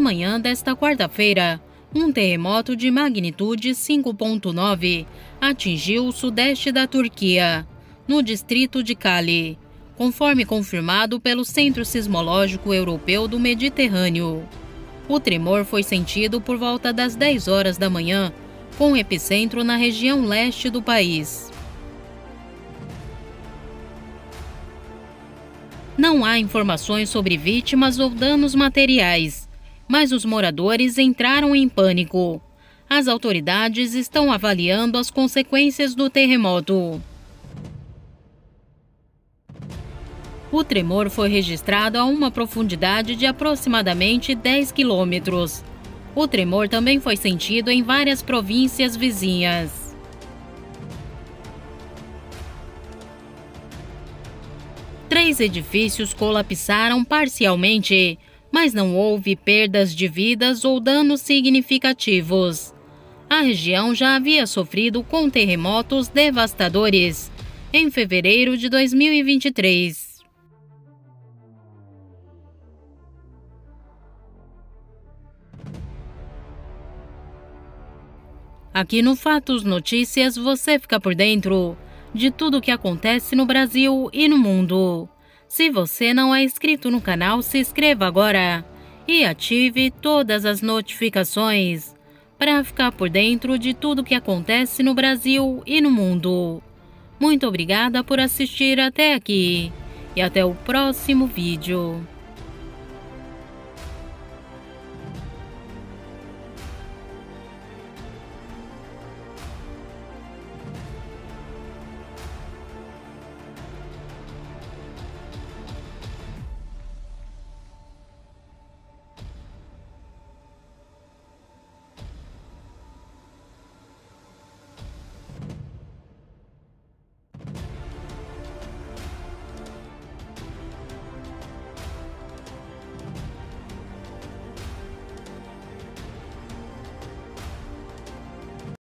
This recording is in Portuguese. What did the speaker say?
manhã desta quarta-feira, um terremoto de magnitude 5.9 atingiu o sudeste da Turquia, no distrito de Cali, conforme confirmado pelo Centro Sismológico Europeu do Mediterrâneo. O tremor foi sentido por volta das 10 horas da manhã, com epicentro na região leste do país. Não há informações sobre vítimas ou danos materiais, mas os moradores entraram em pânico. As autoridades estão avaliando as consequências do terremoto. O tremor foi registrado a uma profundidade de aproximadamente 10 quilômetros. O tremor também foi sentido em várias províncias vizinhas. Três edifícios colapsaram parcialmente, mas não houve perdas de vidas ou danos significativos. A região já havia sofrido com terremotos devastadores em fevereiro de 2023. Aqui no Fatos Notícias você fica por dentro de tudo o que acontece no Brasil e no mundo. Se você não é inscrito no canal, se inscreva agora e ative todas as notificações para ficar por dentro de tudo o que acontece no Brasil e no mundo. Muito obrigada por assistir até aqui e até o próximo vídeo.